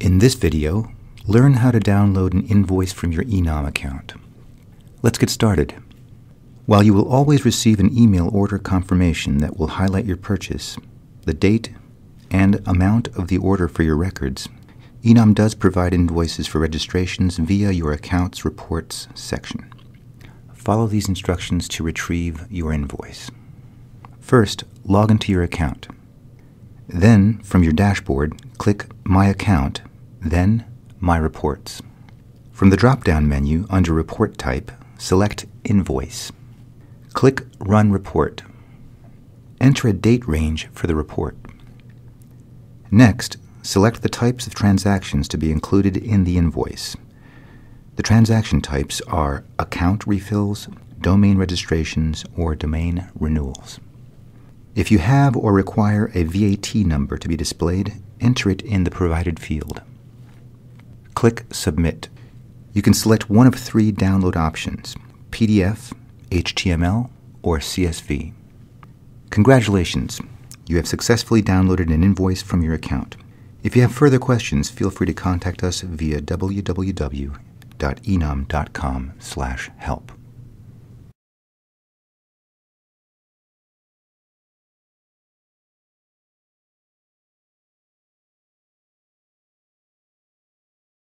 In this video, learn how to download an invoice from your Enom account. Let's get started. While you will always receive an email order confirmation that will highlight your purchase, the date, and amount of the order for your records, Enom does provide invoices for registrations via your Accounts Reports section. Follow these instructions to retrieve your invoice. First, log into your account. Then, from your dashboard, click My Account, then My Reports. From the drop down menu under Report Type, select Invoice. Click Run Report. Enter a date range for the report. Next, select the types of transactions to be included in the invoice. The transaction types are account refills, domain registrations, or domain renewals. If you have or require a VAT number to be displayed, enter it in the provided field. Click Submit. You can select one of three download options PDF, HTML, or CSV. Congratulations! You have successfully downloaded an invoice from your account. If you have further questions, feel free to contact us via www.enom.com/help.